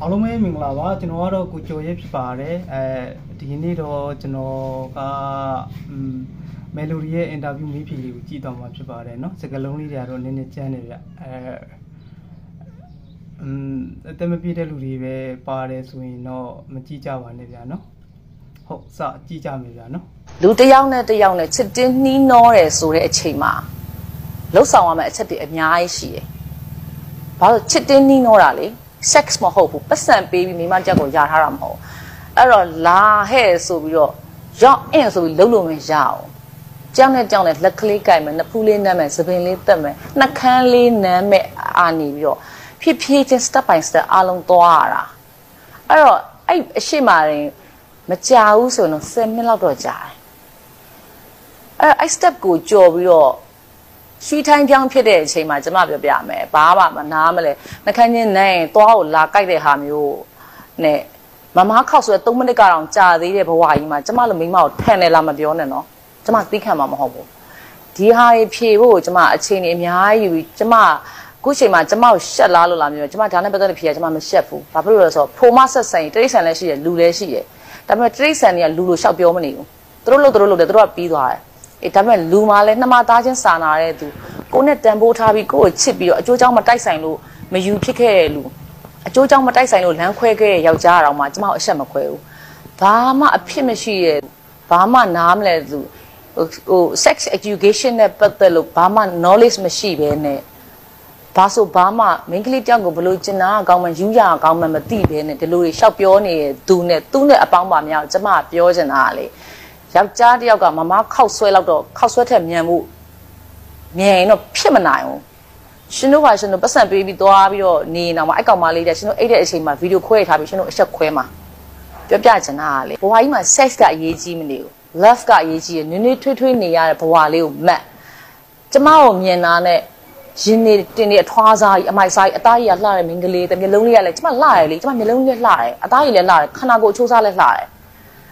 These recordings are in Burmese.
အားလုံးပဲမင်္ဂလာပါကျွန်တော်ကတော့ကိုကျော်ရဲဖြစ်ပါတယ်အဲဒီနေ့တော့ကျွန်တော်ကမယ်လိုဒီရဲ့အင်တာဗျူးမေးဖြေလေးကိုကြည့်တော့မှာဖြစ်ပါတယ်เนาะစကားလုံးလေးတွေကတော့နည်းနည်းကျန်းနေဗျအဲอืมအသက်မပြည့်တဲ့လူတွေပဲပါတယ်ဆိုရင်တော့မကြည့်ကြပါနဲ့ဗျာเนาะဟုတ်စကြည့်ကြမယ်ဗျာเนาะ လူတစ်ယောက်နဲ့တစ်ယောက်နဲ့ချစ်တင်းနှီးနှောတယ်ဆိုတဲ့အချိန်မှာလှုပ်ဆောင်ရမယ့်အချက်တွေအများကြီးရှိတယ်။ဘာလို့ချစ်တင်းနှီးနှောတာလဲ sex မဟုတ်ဘူးပတ်စံပေးပြီးမိမကြောက်ကိုယာထားတာမဟုတ်အဲ့တော့လာဟဲ့ဆိုပြီးတော့ရောက်အင်းဆိုပြီးလှုပ်လို့မရအောင်ကြောက်နဲ့ကြောက်နဲ့လက်ကလေးကြိုက်မယ်နှစ်ဖူးလေးနမ်းမယ်သပင်လေးတက်မယ်နှကန်းလေးနမ်းမယ်အာနေပြီးတော့ဖြည်းဖြည်းချင်း step by step အားလုံးသွားရတာအဲ့တော့အဲ့အရှိမရင်မကြာဘူးဆိုတော့10မိနစ်လောက်တော့ကြာတယ်အဲ့အဲ့ step ကိုကြော်ပြီးတော့ ရွှီထိုင်းပြောင်းဖြစ်တဲ့အချိန်မှာကျမပြောပြမယ်ဘာမှမနားမလဲနှခမ်းချင်းနဲ့သွားကိုလာကြိုက်တဲ့ဟာမျိုးနဲ့မမခောက်ဆိုရ3မိနစ်ကတော့ကြာသေးတဲ့ဘဝကြီးမှာကျမလိုမိမကိုထန်တယ်လားမပြောနဲ့နော်ကျမသိခံမှာမဟုတ်ဘူးဒီဟာဖြေဖို့ကျမအချိန်ကြီးအများကြီးယူပြီးကျမခုချိန်မှာကျမကိုရှက်လားလို့လားမျိုးကျမဒါနဲ့ပတ်သက်တဲ့ဖြေကကျမမရှက်ဘူးဘာဖြစ်လို့လဲဆိုတော့ဖိုမဆက်ဆိုင်တိရစ္ဆာန်လည်းရှိတယ်လူလည်းရှိတယ်ဒါပေမဲ့တိရစ္ဆာန်တွေကလူလိုရှောက်ပြောမနေဘူးသူတို့လို့သူတို့လို့တယ်သူတို့ကပြီးသွားတယ် အေးဒါပေမဲ့လူမှလည်းနှမသားချင်းစာနာတဲ့သူကိုနဲ့တန်ဖိုးထားပြီးကိုကိုချစ်ပြီးတော့အကျိုးကြောင့်မတိုက်ဆိုင်လို့မယူဖြစ်ခဲ့တဲ့လူအကျိုးကြောင့်မတိုက်ဆိုင်လို့လမ်းခွဲခဲ့တဲ့ယောက်ျားတော်မှကျွန်မအဆက်မခွဲဘူးဘာမှအဖြစ်မရှိရဲ့ဘာမှနားမလဲသူဟို sex education နဲ့ပတ်သက်လို့ဘာမှ knowledge မရှိဘဲနဲ့ဘာဆိုဘာမှမိန်းကလေးတယောက်ကိုဘလို့ကျင်နာကောင်းမှယူရကောင်းမှမသိဘဲနဲ့ဒီလိုတွေရှောက်ပြောနေတဲ့သူနဲ့သူနဲ့အပေါင်းပါများကျွန်မပြောချင်တာလေ ယောက်ျားတယောက်ကမမခောက်ဆွဲလောက်တော့ခောက်ဆွဲထက်မြန်မှုမြန်ရင်တော့ဖြစ်မနိုင်ဘူးရှင်တို့ကရှင်တို့ပတ်စံပေးပြီးသွားပြီးတော့နေနေမှာအဲ့ကောင်မလေးတဲ့ရှင်တို့အဲ့တဲ့အချိန်မှာဗီဒီယိုခွဲထားပြီးရှင်တို့အဆက်ခွဲမှာပြောပြချင်တာလေဘဝကြီးမှာ sex ကအရေးကြီးမနေဘူး love ကအရေးကြီးရနွေးနွေးထွေးထွေးနေရတဲ့ဘဝလေးကိုမတ်ကျမကိုမြင်တာနဲ့ရင်နေတင်နေအထွားစားကြီးအမိုက်စားကြီးအသားကြီးကလှတဲ့မင်္ဂလေးတမျက်လုံးလေးကလည်းကျမလှရလေကျမမျက်လုံးလေးလှတယ်အသားကြီးလည်းလှတယ်ခန္ဓာကိုယ်အချိုးစားလည်းလှတယ်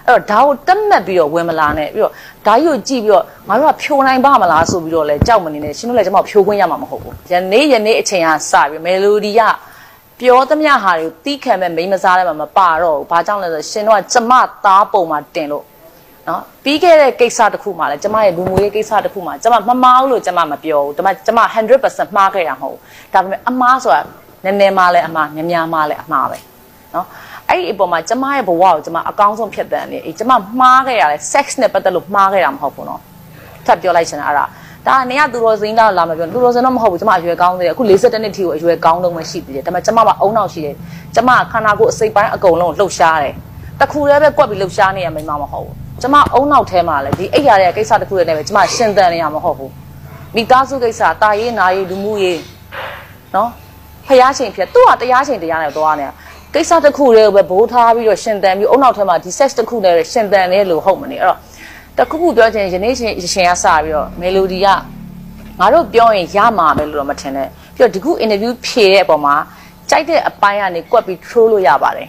အဲ့တော့ဒါကိုတက်မှတ်ပြီးတော့ဝင်မလာနဲ့ပြီးတော့ဓာကြီးကိုကြည့်ပြီးတော့ငါတို့ကဖြိုနိုင်ပါမလားဆိုပြီးတော့လဲကြောက်မနေနဲ့ရှင်တို့လည်းကျွန်မဖြိုခွင့်ရမှာမဟုတ်ဘူးယနေ့ယနေ့အချိန်ကစပြီးမယ်လိုဒီကပြောသမျှဟာတွေကိုတီးခံမဲ့မိမစားတယ်မှာမပါတော့ဘူးဘာကြောင့်လဲဆိုရှင်တို့ကကျမသားပုံမှာတင်လို့နော်ပြီးခဲ့တဲ့ကိစ္စတစ်ခုမှလည်းကျမရဲ့လူမှုရေးကိစ္စတစ်ခုမှကျမမမားဘူးလို့ကျမမပြောဘူးဒါပေမဲ့ကျမ100%မှားခဲ့တာမဟုတ်ဘူးဒါပေမဲ့အမားဆိုတာနည်းနည်းမှလည်းအမားများများမှလည်းအမားပဲနော် အဲ့ဒီအပေါ်မှာကျမရဲ့ဘဝကိုကျမအကောင်းဆုံးဖြစ်တဲ့အနေအေးကျမမှားခဲ့ရတယ် sex နဲ့ပတ်သက်လို့မှားခဲ့တာမဟုတ်ဘူးနော်ထပ်ပြောလိုက်ချင်တာအဲ့ဒါဒါကနေကသူတော်စင်းလားလာမပြောသူတော်စင်းတော့မဟုတ်ဘူးကျမအရွယ်ကောင်းသေးတယ်အခု42နှစ်ထိကိုအရွယ်ကောင်းတော့မှရှိသေးတယ်ဒါပေမဲ့ကျမမှာအုံနောက်ရှိတယ်ကျမခန္ဓာကိုယ်အစိတ်ပိုင်းအကုန်လုံးလှုပ်ရှားတယ်တခုတည်းပဲကွက်ပြီးလှုပ်ရှားနေရမှမမဟုတ်ဘူးကျမအုံနောက်ထဲမှာလည်းဒီအိတ်ရတဲ့ကိစ္စတခုတည်းနဲ့ပဲကျမရှင်သန်နေရမှာမဟုတ်ဘူးမိသားစုကိစ္စတာရေးနာရေးလူမှုရေးနော်ဖျားချိန်ဖြစ်သူကတရားချိန်တရားနဲ့သွားနေတာ ကိစ္စတစ်ခုတည်းပဲဘိုးထားပြီးတော့ရှင်သန်ပြီးအုံနောက်ထဲမှာဒီ sex တစ်ခုနဲ့ရှင်သန်နေလို့ဟုတ်မနေအဲ့တော့တခုခုပြောချင်ယနေ့ချင်းရှင်ကစပြီးတော့ melody ကငါတို့ပြောရင်ရမှာပဲလို့တော့မထင်နဲ့ပြီးတော့ဒီခု interview ဖြေတဲ့အပေါ်မှာကြိုက်တဲ့အပိုင်းကနေကွက်ပြီး throw လို့ရပါတယ်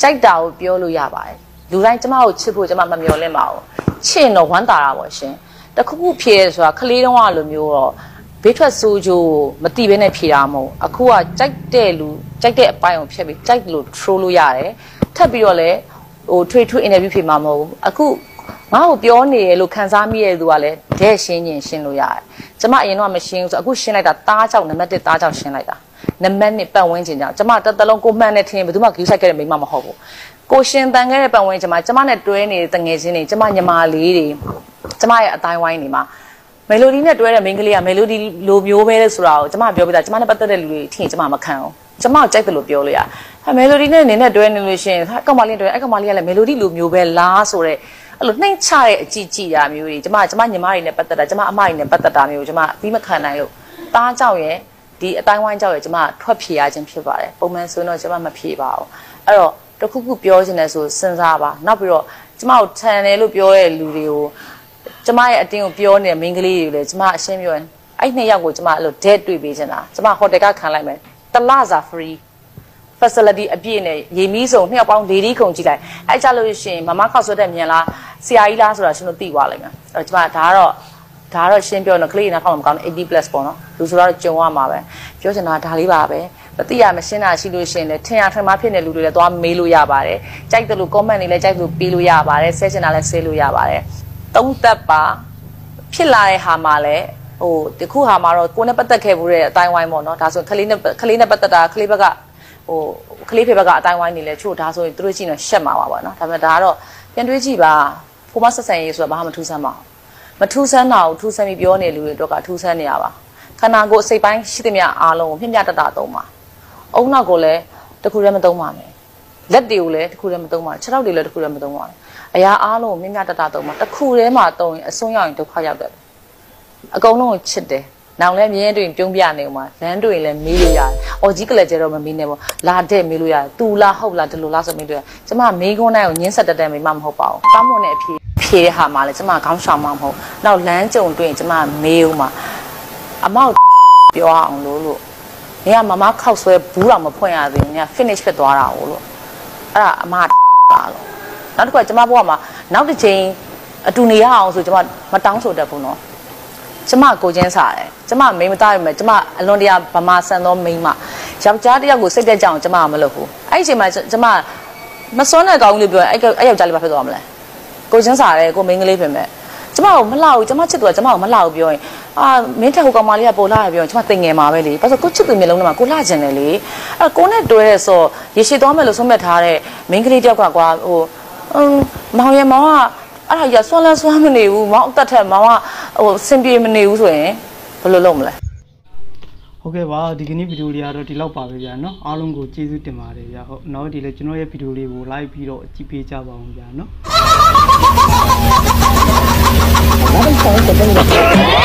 ကြိုက်တာကိုပြောလို့ရပါတယ်လူတိုင်းကျမကိုချစ်ဖို့ကျမမမျှော်လင့်ပါဘူးချစ်တော့ဝမ်းသာတာပေါ့ရှင်တခုခုဖြေဆိုတာခလေးတုံးကလိုမျိုးတော့ ဘေးထွက်ဆိုးကြိုးမတိဘဲနဲ့ဖြေတာမဟုတ်အခုကကြိုက်တဲ့လူကြိုက်တဲ့အပိုင်းကိုဖြတ်ပြီးကြိုက်လို့ throw လို့ရတယ်ထပ်ပြီးတော့လည်းဟိုထွေထွေ interview ဖြေမှာမဟုတ်ဘူးအခုငါ့ကိုပြောနေရလို့ခံစားမိရတဲ့သူကလည်းဒဲရှင်းရင်ရှင်းလို့ရတယ်ကျမအရင်တော့မရှင်းဘူးဆိုအခုရှင်းလိုက်တာတားကြောက်နံပါတ်1တားကြောက်ရှင်းလိုက်တာနံပါတ်2ပတ်ဝန်းကျင်ကြောင့်ကျမတတလုံးကိုမှန်တဲ့ထင်ဘယ်သူမှ view site ခဲ့တဲ့မိမမဟုတ်ဘူးကိုရှင်တန်ခဲ့တဲ့ပတ်ဝန်းကျင်မှာကျမနဲ့တွဲနေတဲ့တငယ်ချင်းတွေကျမညီမလေးတွေကျမရဲ့အတိုင်းဝိုင်းတွေမှာ မယ်လိုဒီနဲ့တွဲတဲ့မိန်းကလေးကမယ်လိုဒီလိုမျိုးပဲလဲဆိုတာကိုကျမပြောပြတာကျမနဲ့ပတ်သက်တဲ့လူတွေထင်ကျမမခံဘူးကျမကိုကြိုက်တယ်လို့ပြောလို့ရဟာမယ်လိုဒီနဲ့နင်းနဲ့တွဲနေလို့ရှိရင်ဟာကောင်မလေးတွဲအဲ့ကောင်မလေးကလည်းမယ်လိုဒီလိုမျိုးပဲလားဆိုတော့အဲ့လိုနှိမ့်ချတဲ့အကြည့်ကြည့်တာမျိုးတွေကျမကျမညီမတွေနဲ့ပတ်သက်တာကျမအမတွေနဲ့ပတ်သက်တာမျိုးကျမပြီးမခံနိုင်လို့တားကြောက်ရဲ့ဒီအတိုင်းဝိုင်းကြောက်ရဲ့ကျမထွက်ဖြေရခြင်းဖြစ်ပါတယ်ပုံမှန်ဆိုရင်တော့ကျမမဖြေပါဘူးအဲ့တော့တခုခုပြောချင်တယ်ဆိုစဉ်းစားပါနောက်ပြီးတော့ကျမကိုထန်တယ်လို့ပြောတဲ့လူတွေကို ကျမရဲ့အတင်းကိုပြောနေတဲ့မိန်းကလေးတွေလည်းကျမအရှင်းပြောရင်အဲ့နှစ်ယောက်ကိုကျမအဲ့လို date တွေ့ပေးချင်တာကျမဟိုတယ်ကခံလိုက်မယ်တလစာ free facility အပြည့်နဲ့ရေမီးစုံနှစ်ယောက်ပေါင်း၄ဒီခုံကြည့်လိုက်အဲ့ကြလို့ရှိရင်မမခောက်ဆွတ်တဲ့မြန်လားဆရာကြီးလားဆိုတာရှင်တို့သိသွားလိမ့်မယ်အဲ့တော့ကျမဒါကတော့ဒါကတော့ရှင်းပြောတော့ကလေးနားထောင်မကောင်းဘူး80 plus ပေါ့နော်လူဆိုတော့ကြုံရမှာပဲပြောချင်တာဒါလေးပါပဲမသိရမရှင်းတာရှိလို့ရှရင်လည်းထင်ရထင်မှားဖြစ်နေလူတွေလည်းသွားမေးလို့ရပါတယ်ကြိုက်တယ်လို့ comment တွေလည်းကြိုက်လို့ပေးလို့ရပါတယ်ဆဲချင်တာလည်းဆဲလို့ရပါတယ် သုံးသက်ပါဖြစ်လာတဲ့ဟာမှာလည်းဟိုတခုဟာမှာတော့ကိုယ်နဲ့ပတ်သက်ခဲ့ဘူးတဲ့အတိုင်းဝိုင်းပေါ့နော်ဒါဆိုခလေးနဲ့ခလေးနဲ့ပတ်သက်တာခလေးဘက်ကဟိုခလေးဖေဘက်ကအတိုင်းဝိုင်းနေလဲချို့ဒါဆိုရင်သူတို့ကြည့်နေရှက်မှာပါပေါ့နော်ဒါပေမဲ့ဒါကတော့ပြန်တွေးကြည့်ပါဖိုမဆက်ဆံရေးဆိုတာဘာမှမထူးဆန်းပါဘူးမထူးဆန်းတာကိုထူးဆန်းပြီးပြောနေလူတွေတော့ကထူးဆန်းနေရပါခန္ဓာကိုယ်အစိတ်ပိုင်းရှိသမျှအားလုံးကိုမျှမျှတတသုံးပါအုံနောက်ကိုလည်းတစ်ခုတည်းမသုံးပါနဲ့လက်တွေကိုလည်းတစ်ခုတည်းမသုံးပါနဲ့ခြေထောက်တွေလည်းတစ်ခုတည်းမသုံးပါနဲ့ အရာအားလုံးကိုမျှမျှတတသုံးပါတစ်ခုတည်းမှာသုံးရင်အစွန်းရောက်ရင်ဒုက္ခရောက်တယ်အကုန်လုံးကိုချစ်တယ်နောင်လည်းမြင်းတွေ့ရင်ပြုံးပြနေဦးမှာလမ်းတွေ့ရင်လည်းမေးလို့ရတယ်။အော်ကြီးကလေးကျတော့မမေးနဲ့ပေါ့။လာတဲ့မေးလို့ရတယ်။ तू လားဟုတ်လားဒီလိုလားဆိုမေးလို့ရတယ်။ကျမမေးခွန်းတိုင်းကိုညင်းဆက်တက်တက်မေးမှမဟုတ်ပါဘူး။ကောင်းမွန်တဲ့အဖြေဖြေတဲ့ဟာမှလည်းကျမခေါင်းရှောင်မှမဟုတ်။နောက်လမ်းကြုံတွေ့ရင်ကျမမေးဦးမှာအမောက်ပြောအောင်လို့လို့နေကမမခောက်ဆွဲဘူးတော့မဖွင့်ရသေးဘူးနေက finish ဖြစ်သွားတာကိုလို့အဲ့ဒါအမပါလို့ နောက်တစ်ခါကျမဘဝမှာနောက်တစ်ချိန်အတူနေရအောင်ဆိုကျမမတောင်းဆိုတတ်ဘူးနော်ကျမကိုချင်းစားတယ်ကျမမိန်းမသားရမယ်ကျမအလွန်တရာဗမာဆန်သောမိန်းမယောက်ျားတစ်ယောက်ကိုစိတ်တက်ကြအောင်ကျမကမလုပ်ဘူးအဲ့ဒီအချိန်မှာကျမမစွန်းတဲ့ကောင်းလို့ပြောရင်အဲ့အဲ့ယောက်ျားလေးဘာဖြစ်သွားမလဲကိုချင်းစားတယ်ကိုမိန်းကလေးပြင်မဲ့ကျမကိုမလှဘူးကျမချစ်သူကကျမကိုမလှဘူးပြောရင်အာမင်းထက်ဟိုကောင်မလေးကပိုလှရပြောရင်ကျမတင်ငယ်မှာပဲလေဘာလို့ကိုချစ်သူမျိုးလုံးထဲမှာကိုလှကျင်တယ်လေအဲ့ကိုနဲ့တွဲတဲ့ဆိုရေရှည်သွားမယ်လို့ဆုံးဖြတ်ထားတဲ့မိန်းကလေးတယောက်ကကွာဟို အင်းမောင်ရမောင်ကအဲ့ဒါကြီးဆွမ်းလန်းဆွမ်းမနေဘူးမောင်အသက်ထက်မောင်ကဟိုစင်ပြေမနေဘူးဆိုရင်ဘယ်လိုလုပ်မလဲ ဟုတ်ကဲ့ပါဒီကနေ့ဗီဒီယိုလေးကတော့ဒီလောက်ပါပဲဗျာเนาะအားလုံးကိုကျေးဇူးတင်ပါတယ်ဗျာဟုတ်နောက်ဒီလေကျွန်တော်ရဲ့ဗီဒီယိုလေးကို like ပြီးတော့ကြည့်ပေးကြပါအောင်ဗျာเนาะ ဘာလို့ဆောင်းတဲ့